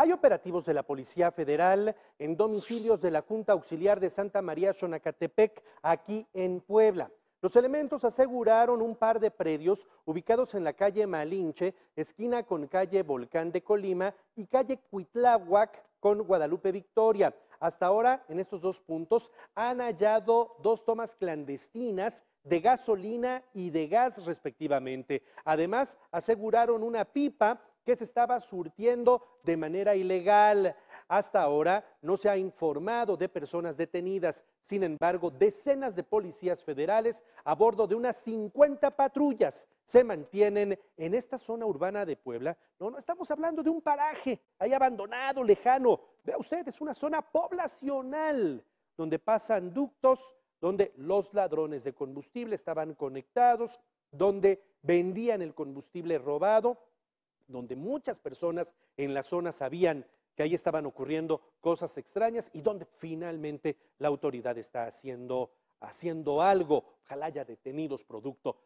Hay operativos de la Policía Federal en domicilios de la Junta Auxiliar de Santa María Xonacatepec, aquí en Puebla. Los elementos aseguraron un par de predios ubicados en la calle Malinche, esquina con calle Volcán de Colima y calle Cuitláhuac con Guadalupe Victoria. Hasta ahora, en estos dos puntos, han hallado dos tomas clandestinas de gasolina y de gas respectivamente. Además, aseguraron una pipa que se estaba surtiendo de manera ilegal. Hasta ahora no se ha informado de personas detenidas. Sin embargo, decenas de policías federales a bordo de unas 50 patrullas se mantienen en esta zona urbana de Puebla. No, no estamos hablando de un paraje ahí abandonado, lejano. Vea usted, es una zona poblacional donde pasan ductos, donde los ladrones de combustible estaban conectados, donde vendían el combustible robado donde muchas personas en la zona sabían que ahí estaban ocurriendo cosas extrañas y donde finalmente la autoridad está haciendo, haciendo algo, ojalá haya detenidos producto.